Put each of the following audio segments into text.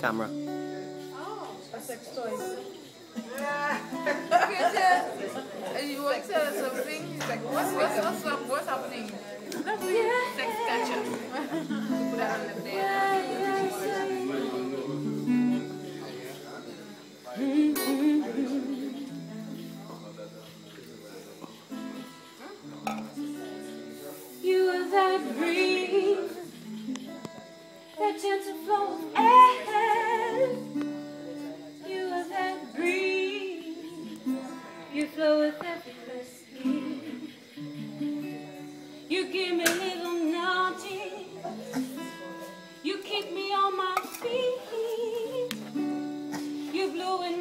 camera. Oh, a sex toy. you want to tell something? He's like, what's, what's, what's, what's happening?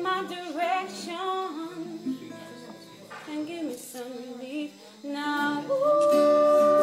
my direction and give me some relief now. Ooh.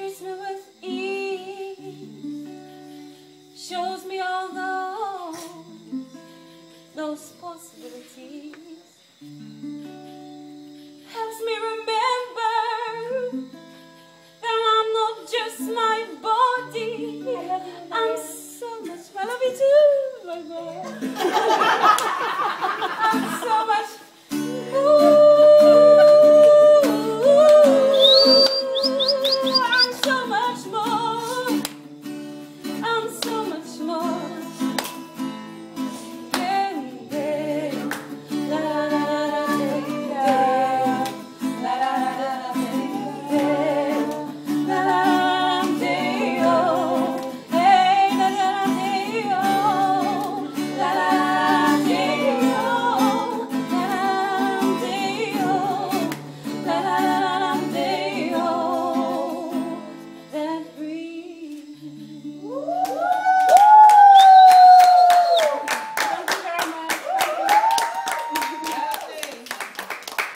treats me with ease, shows me all those, those possibilities, helps me remember that I'm not just my body, I'm so much, I love you too, my girl.